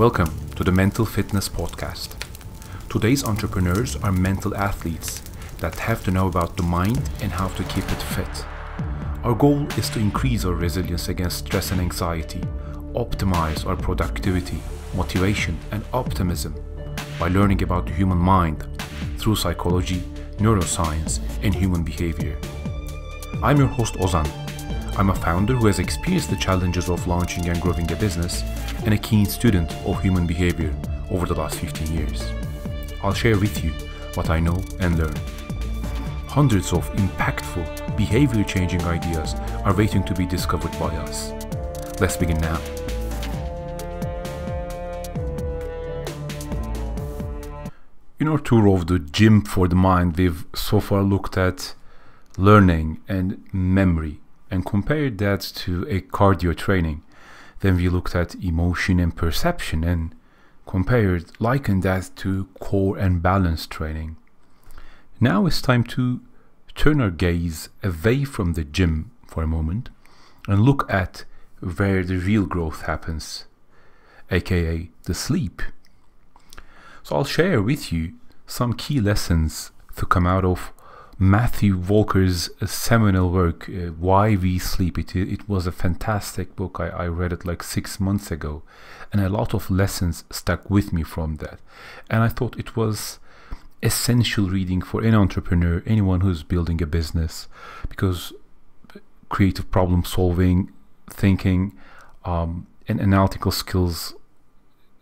Welcome to the Mental Fitness Podcast. Today's entrepreneurs are mental athletes that have to know about the mind and how to keep it fit. Our goal is to increase our resilience against stress and anxiety, optimize our productivity, motivation, and optimism by learning about the human mind through psychology, neuroscience, and human behavior. I'm your host Ozan. I'm a founder who has experienced the challenges of launching and growing a business and a keen student of human behavior over the last 15 years. I'll share with you what I know and learn. Hundreds of impactful, behavior changing ideas are waiting to be discovered by us. Let's begin now. In our tour of the gym for the mind, we've so far looked at learning and memory and compared that to a cardio training. Then we looked at emotion and perception and compared, likened that to core and balance training. Now it's time to turn our gaze away from the gym for a moment and look at where the real growth happens, aka the sleep. So I'll share with you some key lessons to come out of Matthew Walker's seminal work, uh, Why We Sleep. It, it was a fantastic book. I, I read it like six months ago, and a lot of lessons stuck with me from that. And I thought it was essential reading for any entrepreneur, anyone who's building a business, because creative problem solving, thinking, um, and analytical skills,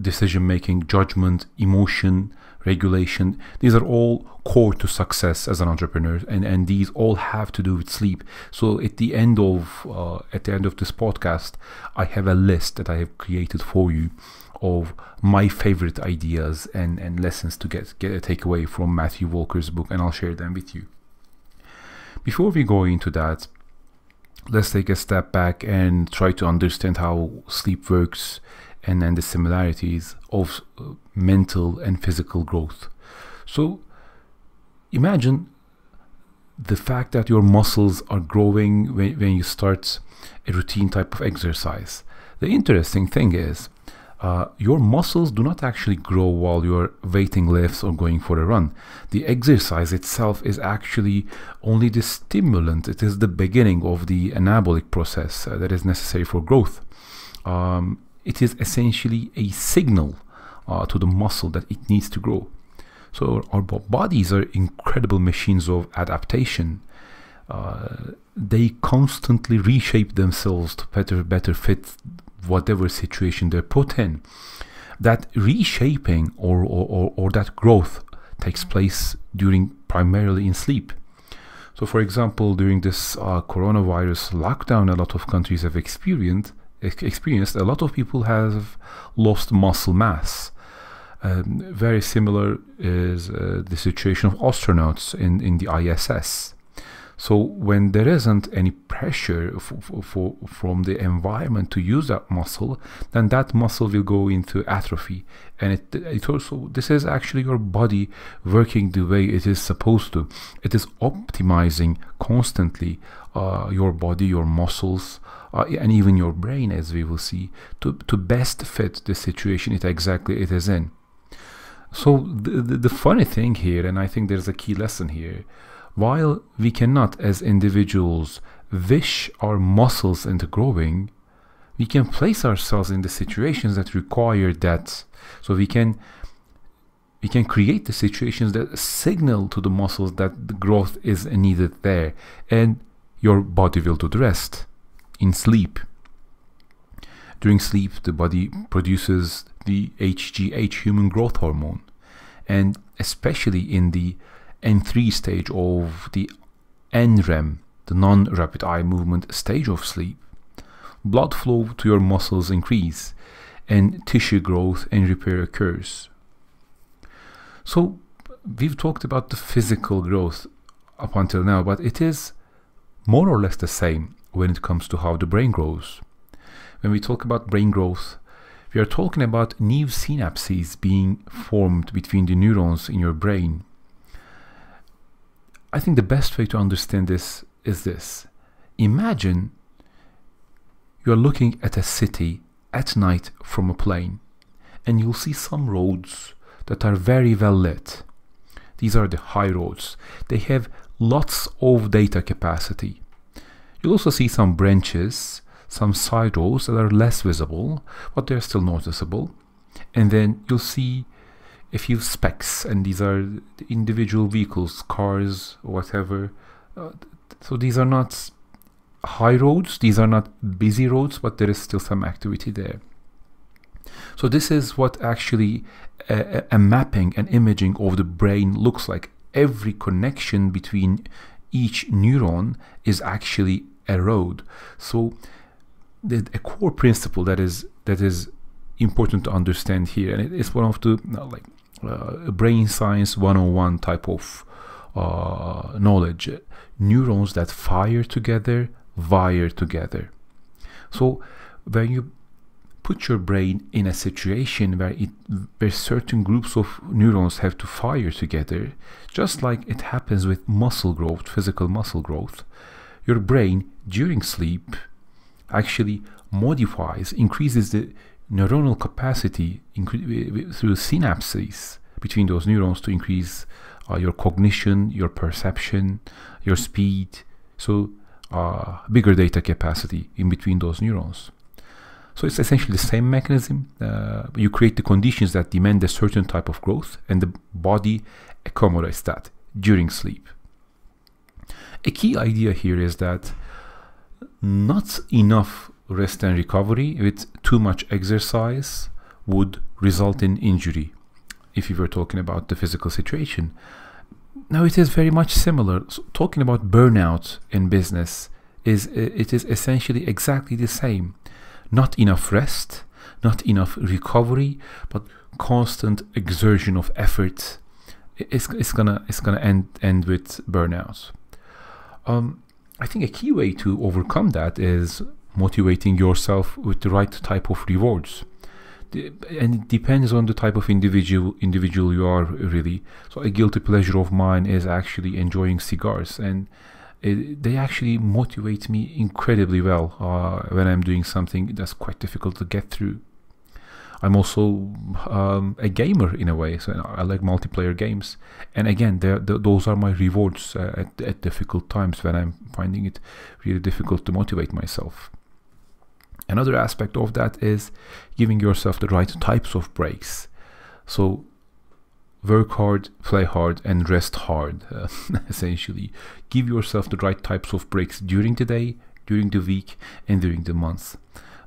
decision making, judgment, emotion, regulation. These are all core to success as an entrepreneur, and, and these all have to do with sleep. So at the end of uh, at the end of this podcast, I have a list that I have created for you of my favorite ideas and, and lessons to get get a takeaway from Matthew Walker's book, and I'll share them with you. Before we go into that, let's take a step back and try to understand how sleep works and then the similarities of uh, mental and physical growth. So imagine the fact that your muscles are growing when, when you start a routine type of exercise. The interesting thing is, uh, your muscles do not actually grow while you're weighting lifts or going for a run. The exercise itself is actually only the stimulant, it is the beginning of the anabolic process uh, that is necessary for growth. Um, it is essentially a signal uh, to the muscle that it needs to grow. So our bodies are incredible machines of adaptation. Uh, they constantly reshape themselves to better better fit whatever situation they're put in. That reshaping or, or, or, or that growth takes place during primarily in sleep. So, for example, during this uh, coronavirus lockdown, a lot of countries have experienced experienced, a lot of people have lost muscle mass. Um, very similar is uh, the situation of astronauts in, in the ISS. So when there isn't any pressure for, from the environment to use that muscle, then that muscle will go into atrophy. And it, it also this is actually your body working the way it is supposed to. It is optimizing constantly uh, your body, your muscles, uh, and even your brain, as we will see, to, to best fit the situation it exactly it is in. So the, the, the funny thing here, and I think there's a key lesson here, while we cannot as individuals wish our muscles into growing, we can place ourselves in the situations that require that. So we can we can create the situations that signal to the muscles that the growth is needed there and your body will do the rest in sleep. During sleep, the body produces the HGH, human growth hormone, and especially in the N3 stage of the NREM, the non rapid eye movement stage of sleep, blood flow to your muscles increase and tissue growth and repair occurs. So, we've talked about the physical growth up until now, but it is more or less the same when it comes to how the brain grows. When we talk about brain growth, we are talking about new synapses being formed between the neurons in your brain. I think the best way to understand this is this. Imagine you're looking at a city at night from a plane, and you'll see some roads that are very well lit. These are the high roads. They have lots of data capacity. You'll also see some branches, some side roads that are less visible, but they're still noticeable. And then you'll see a few specs and these are individual vehicles, cars, whatever. Uh, so these are not high roads, these are not busy roads, but there is still some activity there. So this is what actually a, a, mapping and imaging of the brain looks like. Every connection between each neuron is actually a road. So the, a core principle that is that is important to understand here, and it is one of the like brain science 101 type of uh, knowledge. Neurons that fire together wire together. So when you put your brain in a situation where it where certain groups of neurons have to fire together, just like it happens with muscle growth, physical muscle growth, your brain during sleep actually modifies, increases the neuronal capacity through synapses between those neurons to increase uh, your cognition, your perception, your speed. So uh, bigger data capacity in between those neurons. So it's essentially the same mechanism. Uh, you create the conditions that demand a certain type of growth, and the body accommodates that during sleep. A key idea here is that not enough rest and recovery with too much exercise would result in injury if you were talking about the physical situation. Now it is very much similar. So talking about burnout in business is it is essentially exactly the same. Not enough rest, not enough recovery, but constant exertion of effort. It's, it's gonna it's gonna end end with burnout. Um, I think a key way to overcome that is motivating yourself with the right type of rewards. And it depends on the type of individual individual you are really. So a guilty pleasure of mine is actually enjoying cigars and it, they actually motivate me incredibly well uh, when i'm doing something that's quite difficult to get through. I'm also um, a gamer in a way so i like multiplayer games. And again those are my rewards uh, at, at difficult times when i'm finding it really difficult to motivate myself Another aspect of that is giving yourself the right types of breaks. So work hard, play hard, and rest hard, uh, essentially. Give yourself the right types of breaks during the day, during the week, and during the month.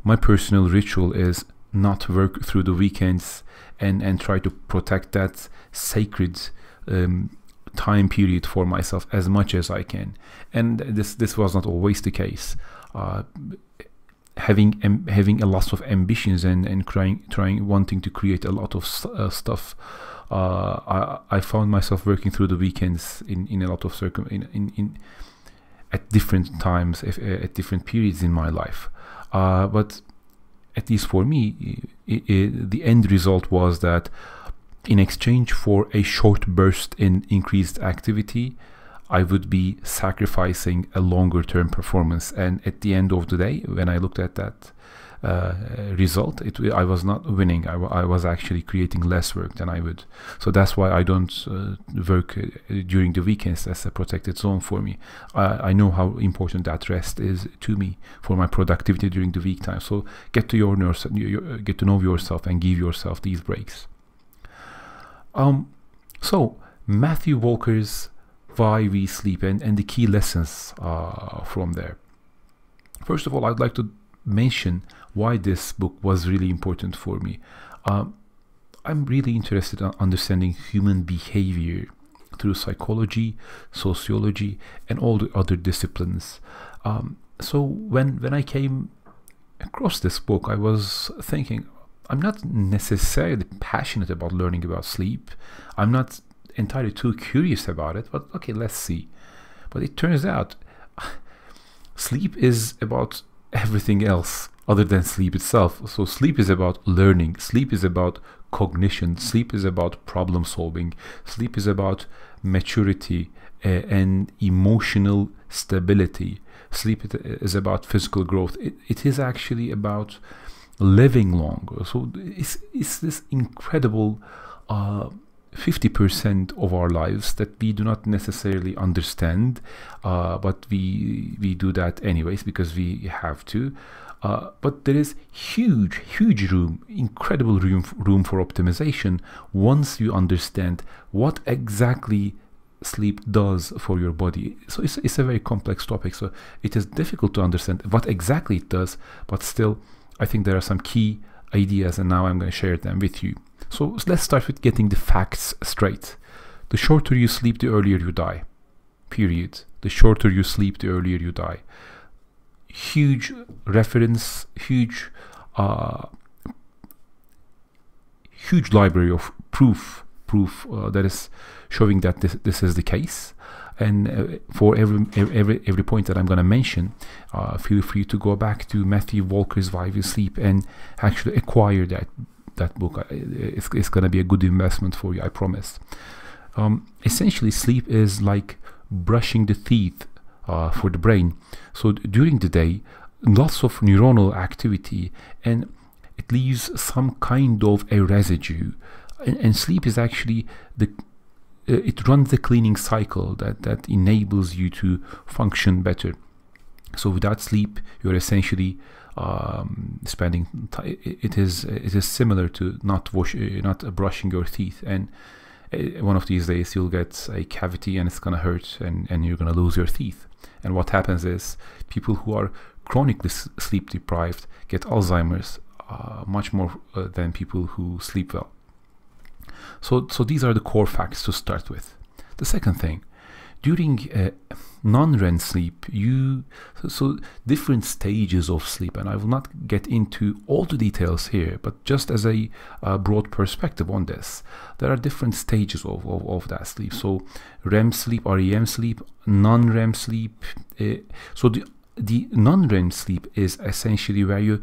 My personal ritual is not work through the weekends and, and try to protect that sacred um, time period for myself as much as I can. And this, this was not always the case. Uh, having um, having a lot of ambitions and and trying trying wanting to create a lot of uh, stuff. Uh, I, I found myself working through the weekends in, in a lot of circum in, in, in at different times if, uh, at different periods in my life. Uh, but at least for me, it, it, the end result was that in exchange for a short burst in increased activity, I would be sacrificing a longer term performance. And at the end of the day, when I looked at that uh, result, it, I was not winning. I, was actually creating less work than I would. So that's why I don't uh, work uh, during the weekends as a protected zone for me. I, I know how important that rest is to me for my productivity during the week time. So get to your nurse, get to know yourself, and give yourself these breaks. Um, so Matthew Walker's why we sleep and, and the key lessons uh, from there. First of all, I'd like to mention why this book was really important for me. Um, I'm really interested in understanding human behavior through psychology, sociology, and all the other disciplines. Um, so when when I came across this book, I was thinking, I'm not necessarily passionate about learning about sleep. I'm not entirely too curious about it, but okay, let's see. But it turns out sleep is about everything else other than sleep itself. So sleep is about learning, sleep is about cognition, sleep is about problem solving, sleep is about maturity uh, and emotional stability. Sleep is about physical growth. It, it is actually about living longer. So it's, it's this incredible uh, 50% of our lives that we do not necessarily understand, uh, but we we do that anyways because we have to. Uh, but there is huge, huge room, incredible room room for optimization once you understand what exactly sleep does for your body. So it's, it's a very complex topic. So it is difficult to understand what exactly it does, but still, I think there are some key ideas, and now I'm going to share them with you. So let's start with getting the facts straight. The shorter you sleep, the earlier you die. Period. The shorter you sleep, the earlier you die. Huge reference, huge, uh, huge library of proof, proof uh, that is showing that this, this is the case. And uh, for every every every point that I'm going to mention, uh, feel free to go back to Matthew Walker's Why We Sleep and actually acquire that that book. It's, it's going to be a good investment for you, I promise. Um, essentially, sleep is like brushing the teeth uh, for the brain. So during the day, lots of neuronal activity, and it leaves some kind of a residue. And, and sleep is actually the uh, it runs the cleaning cycle that that enables you to function better. So without sleep, you're essentially um, spending. It is it is similar to not wash, not brushing your teeth, and uh, one of these days you'll get a cavity and it's gonna hurt, and and you're gonna lose your teeth. And what happens is people who are chronically sleep deprived get Alzheimer's uh, much more uh, than people who sleep well. So, so these are the core facts to start with. The second thing, during uh, non-REM sleep, you so, different stages of sleep, and I will not get into all the details here, but just as a broad perspective on this, there are different stages of, of, of that sleep. So, REM sleep, REM sleep, non-REM sleep. Uh, so the the non-REM sleep is essentially where you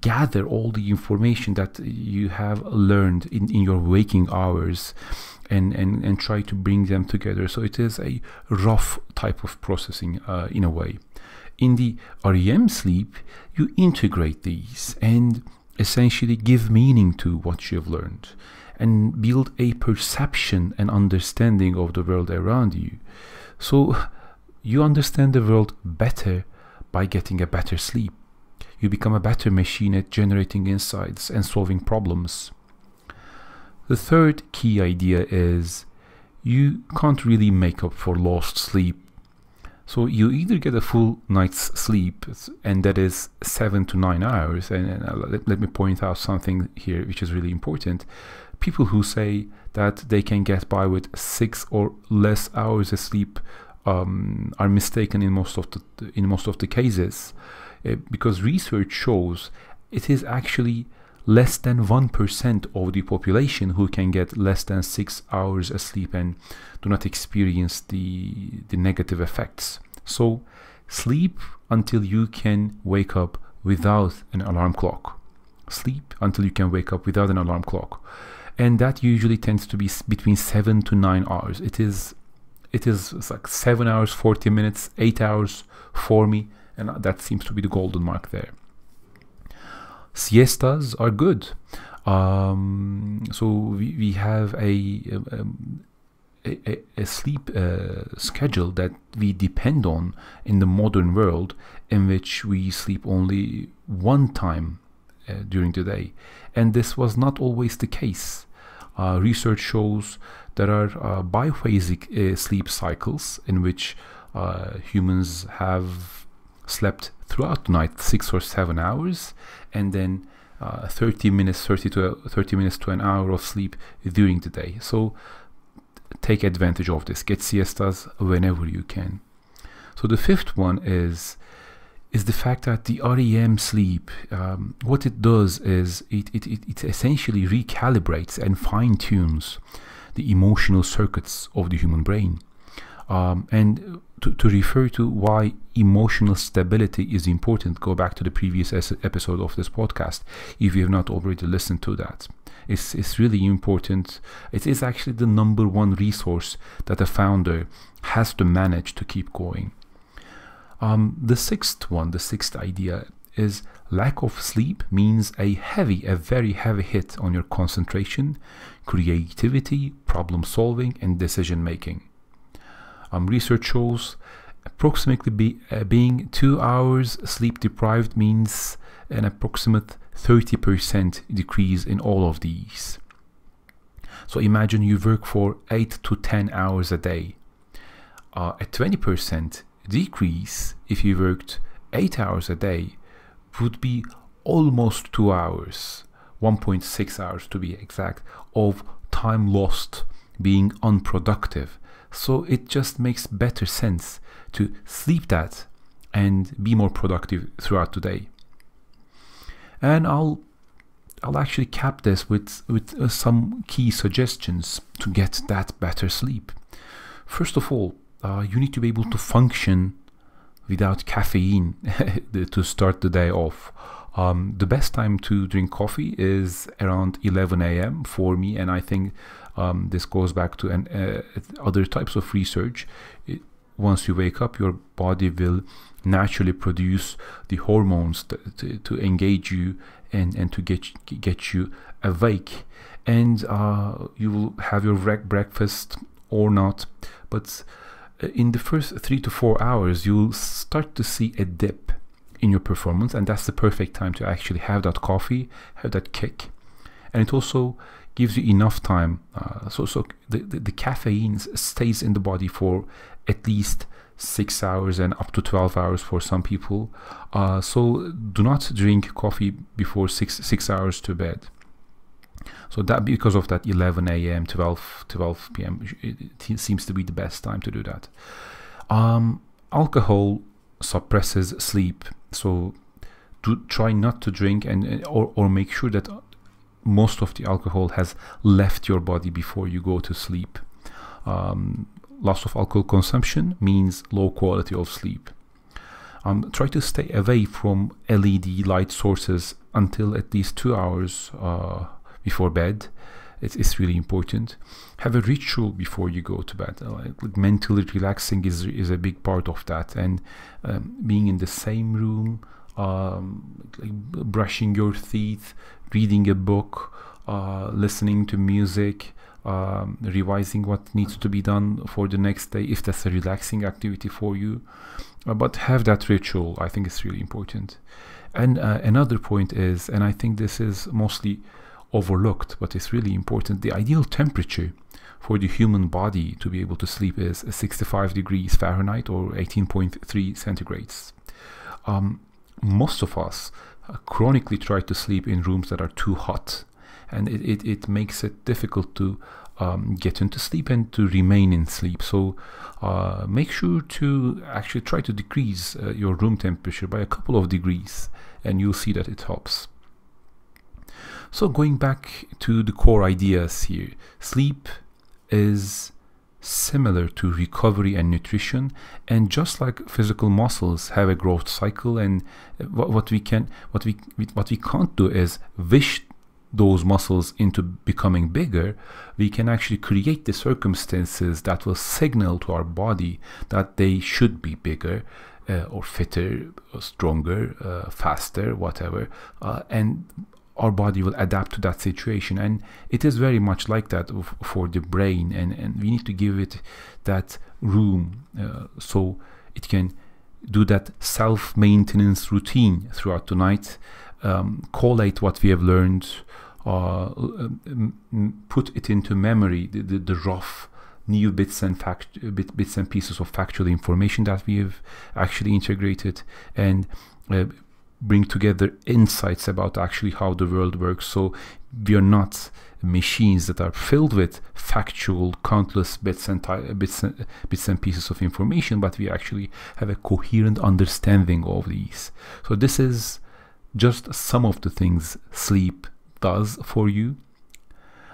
gather all the information that you have learned in, in your waking hours and, and, and try to bring them together. So it is a rough type of processing uh, in a way. In the REM sleep, you integrate these and essentially give meaning to what you've learned and build a perception and understanding of the world around you. So you understand the world better by getting a better sleep. You become a better machine at generating insights and solving problems. The third key idea is you can't really make up for lost sleep. So you either get a full night's sleep, and that is seven to nine hours. And, and uh, let, let me point out something here which is really important. People who say that they can get by with six or less hours of sleep um, are mistaken in most of the in most of the cases, uh, because research shows it is actually less than 1% of the population who can get less than 6 hours of sleep and do not experience the, the negative effects. So, sleep until you can wake up without an alarm clock. Sleep until you can wake up without an alarm clock. And that usually tends to be between 7 to 9 hours. It is it is like 7 hours 40 minutes, 8 hours for me and that seems to be the golden mark there siestas are good. Um, so we, we have a, um, a, a, sleep uh, schedule that we depend on in the modern world in which we sleep only one time uh, during the day. And this was not always the case. Uh, research shows there are uh, biphasic uh, sleep cycles in which uh, humans have slept throughout the night six or seven hours and then uh, 30 minutes 30 to 30 minutes to an hour of sleep during the day. So take advantage of this. Get siestas whenever you can. So the fifth one is is the fact that the REM sleep, um, what it does is it, it, it, it essentially recalibrates and fine tunes the emotional circuits of the human brain. Um, and to, to refer to why emotional stability is important, go back to the previous episode of this podcast if you have not already listened to that. It's, it's really important. It is actually the number one resource that a founder has to manage to keep going. Um, the sixth one, the sixth idea is Lack of sleep means a heavy, a very heavy hit on your concentration, creativity, problem solving, and decision making. Um, research shows approximately be, uh, being two hours sleep deprived means an approximate 30% decrease in all of these. So imagine you work for 8 to 10 hours a day. Uh, a 20% decrease if you worked 8 hours a day would be almost 2 hours, 1.6 hours to be exact, of time lost being unproductive. So it just makes better sense to sleep that and be more productive throughout the day. And I'll I'll actually cap this with with uh, some key suggestions to get that better sleep. First of all, uh, you need to be able to function without caffeine to start the day off. Um, the best time to drink coffee is around 11 a.m. for me, and I think um, this goes back to an, uh, other types of research. It, once you wake up, your body will naturally produce the hormones to, to, to engage you and, and to get get you awake. And uh, you will have your breakfast or not, but uh, in the first three to four hours, you'll start to see a dip in your performance, and that's the perfect time to actually have that coffee, have that kick, and it also gives you enough time. Uh, so, so the, the, the caffeine stays in the body for at least six hours and up to 12 hours for some people. Uh, so do not drink coffee before six six hours to bed. So that because of that 11 a.m. 12 12 p.m. it seems to be the best time to do that. Um, alcohol suppresses sleep, so do try not to drink and or or make sure that most of the alcohol has left your body before you go to sleep. Um, loss of alcohol consumption means low quality of sleep. Um, try to stay away from LED light sources until at least two hours uh, before bed. It's, it's, really important. Have a ritual before you go to bed. Uh, like mentally relaxing is is a big part of that, and um, being in the same room, um, like brushing your teeth, reading a book, uh, listening to music, um, revising what needs to be done for the next day if that's a relaxing activity for you. Uh, but have that ritual, I think it's really important. And uh, another point is, and I think this is mostly overlooked, but it's really important the ideal temperature for the human body to be able to sleep is 65 degrees Fahrenheit or 18.3 centigrades. Um, most of us chronically try to sleep in rooms that are too hot and it, it, it makes it difficult to um, get into sleep and to remain in sleep. So uh, make sure to actually try to decrease uh, your room temperature by a couple of degrees, and you'll see that it helps. So going back to the core ideas here, sleep is similar to recovery and nutrition and just like physical muscles have a growth cycle and what, what we can what we what we can't do is wish those muscles into becoming bigger, we can actually create the circumstances that will signal to our body that they should be bigger uh, or fitter, or stronger, uh, faster, whatever. Uh, and our body will adapt to that situation. And it is very much like that for the brain. And, and we need to give it that room uh, so it can do that self maintenance routine throughout the night um, collate what we have learned, uh, put it into memory, the, the, the, rough new bits and fact bit, bits and pieces of factual information that we have actually integrated, and uh, bring together insights about actually how the world works. So we are not machines that are filled with factual, countless bits and bits and, bits and pieces of information, but we actually have a coherent understanding of these. So this is just some of the things sleep does for you.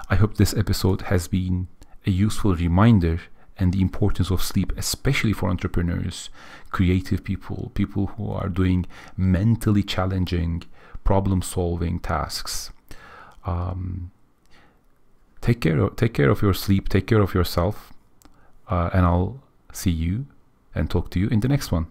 I hope this episode has been a useful reminder and the importance of sleep, especially for entrepreneurs, creative people, people who are doing mentally challenging, problem solving tasks. Um, take care of, take care of your sleep, take care of yourself, uh, and I'll see you and talk to you in the next one.